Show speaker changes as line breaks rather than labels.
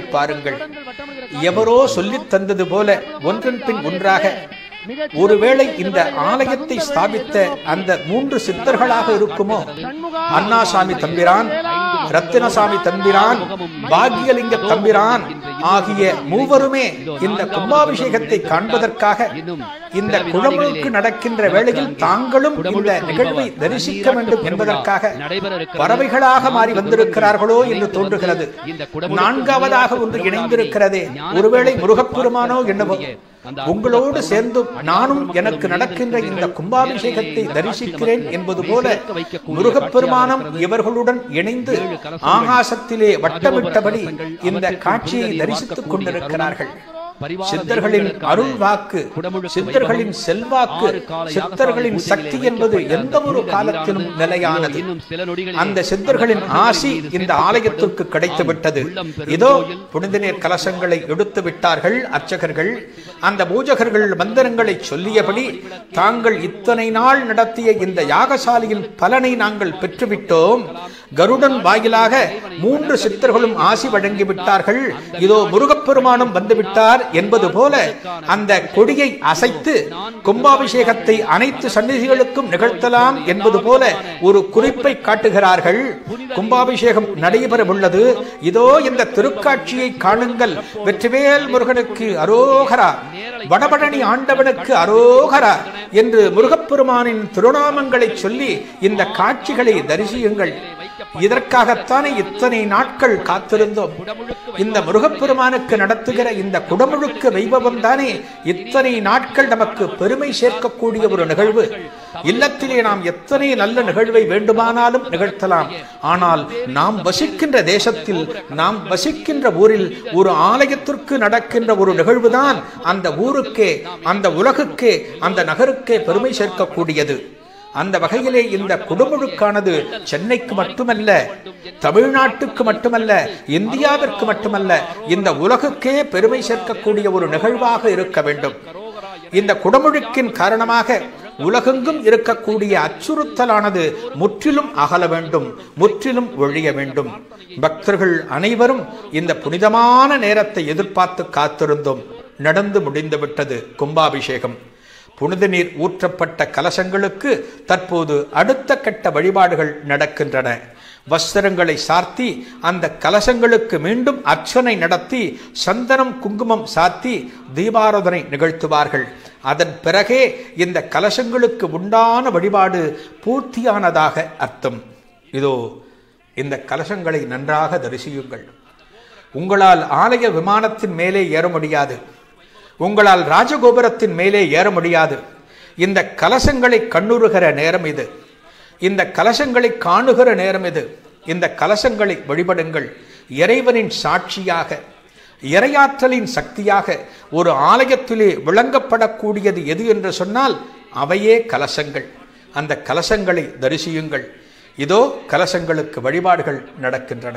பாருங்கள். எவரோ சொல்லித் தந்தது போல ஒன்றன் பின் ஒன்றாக ஒருவேளை இந்த ஆலயத்தை ஸ்தாபித்த அந்த மூன்று சித்தர்களாக இருக்குமோ? அண்ணாசாமி தம்பிரான் ரத்தினசாமி தம்பிரான் பாக்கியலிங்க தம்பிரான் ஆகிய மூவருமே இந்த கும்பாபிஷேகத்தை காண்பதற்காக இந்த குழம்புக்கு நடக்கின்ற வேளையில் தாங்களும் இந்த நிகழ்வை தரிசிக்க வேண்டும் என்பதற்காக பறவைகளாக மாறி வந்திருக்கிறார்களோ என்று தோன்றுகிறது. நான்காவதாக ஒன்று இணைந்திருக்கிறதே. ஒருவேளை முருகப்பெருமானோ என்னவோ உங்களோடு சேர்ந்து நானும் எனக்கு நடக்கின்ற இந்த கும்பாபிஷேகத்தை தரிசிக்கிறேன் என்பது போல முருகப்பெருமானம் இவர்களுடன் இணைந்து ஆகாசத்திலே வட்டமிட்டபடி இந்த காட்சியை தரிசித்துக் கொண்டிருக்கிறார்கள். சித்தர்களின் அருள் வாக்கு சித்தர்களின் செல்வாக்கு சித்தர்களின் சக்தி என்பது எந்த ஒரு காலத்திலும் நிலையானது. அந்த சித்தர்களின் ஆசி இந்த ஆலயத்திற்கு கிடைத்து விட்டது இதோ புனித நீர் கலசங்களை எடுத்து விட்டார்கள் அர்ச்சகர்கள். அந்த பூஜகர்கள் மந்திரங்களை சொல்லியபடி தாங்கள் இத்தனை நாள் நடத்திய இந்த யாகசாலையின் பலனை நாங்கள் பெற்றுவிட்டோம். கருடன் வாயிலாக மூன்று சித்தர்களும் ஆசி வழங்கி விட்டார்கள் இதோ முருகப்பெருமானும் வந்துவிட்டார் என்பது போல அந்த கொடியை அசைத்து கும்பாபிஷேகத்தை அனைத்து சந்நிதிகளுக்கும் நிகழ்த்தலாம் என்பது போல ஒரு குறிப்பை காட்டுகிறார்கள். கும்பாபிஷேகம் நடைபெற உள்ளது இதோ இந்த திருக்காட்சியை காணுங்கள். வெற்றிவேல் முருகனுக்கு அரோகரா. வடபழனி ஆண்டவனுக்கு அரோகரா என்று முருகப்பெருமானின் திருநாமங்களை சொல்லி இந்த காட்சிகளை தரிசியுங்கள். இதற்காகத்தானே இத்தனை நாட்கள் காத்திருந்தோம். இந்த முருகப்பெருமானுக்கு நடத்துகிற இந்த குடமுழுக்கு வைபவம் தானே இத்தனை நாட்கள் நமக்கு பெருமை சேர்க்கக்கூடிய ஒரு நிகழ்வு. இல்லத்திலே நாம் எத்தனை நல்ல நிகழ்வை வேண்டுமானாலும் நிகழ்த்தலாம். ஆனால் நாம் வசிக்கின்ற தேசத்தில் நாம் வசிக்கின்ற ஊரில் ஒரு ஆலயத்திற்கு நடக்கின்ற ஒரு நிகழ்வுதான் அந்த ஊருக்கே அந்த உலகுக்கே அந்த நகருக்கே பெருமை சேர்க்கக்கூடியது. அந்த வகையிலே இந்த குடமுழுக்கானது சென்னைக்கு மட்டுமல்ல தமிழ்நாட்டுக்கு மட்டுமல்ல இந்தியாவிற்கு மட்டுமல்ல இந்த உலகுக்கே பெருமை சேர்க்கக்கூடிய ஒரு நிகழ்வாக இருக்க வேண்டும். இந்த குடமுழுக்கின் காரணமாக உலகெங்கும் இருக்கக்கூடிய அச்சுறுத்தலானது முற்றிலும் அகல வேண்டும் முற்றிலும் ஒழிய வேண்டும். பக்தர்கள் அனைவரும் இந்த புனிதமான நேரத்தை எதிர்பார்த்து காத்திருந்தோம். நடந்து முடிந்துவிட்டது கும்பாபிஷேகம். புனித நீர் ஊற்றப்பட்ட கலசங்களுக்கு தற்போது அடுத்த கட்ட வழிபாடுகள் நடக்கின்றன. வஸ்திரங்களை சார்த்தி அந்த கலசங்களுக்கு மீண்டும் அர்ச்சனை நடத்தி சந்தனம் குங்குமம் சாத்தி தீபாரோதனை நிகழ்த்துவார்கள். அதன் பிறகே இந்த கலசங்களுக்கு உண்டான வழிபாடு பூர்த்தியானதாக அர்த்தம். இதோ இந்த கலசங்களை நன்றாக தரிசியுங்கள். உங்களால் ஆலய விமானத்தின் மேலே ஏற முடியாது. உங்களால் ராஜகோபுரத்தின் மேலே ஏற முடியாது. இந்த கலசங்களை கண்ணுறுகிற நேரம் இது. இந்த கலசங்களை காணுகிற நேரம் இது. இந்த கலசங்களை வழிபடுங்கள். இறைவனின் சாட்சியாக இறையாற்றலின் சக்தியாக ஒரு ஆலயத்திலே விளங்கப்படக்கூடியது எது என்று சொன்னால் அவையே கலசங்கள். அந்த கலசங்களை தரிசியுங்கள். இதோ கலசங்களுக்கு வழிபாடுகள் நடக்கின்றன.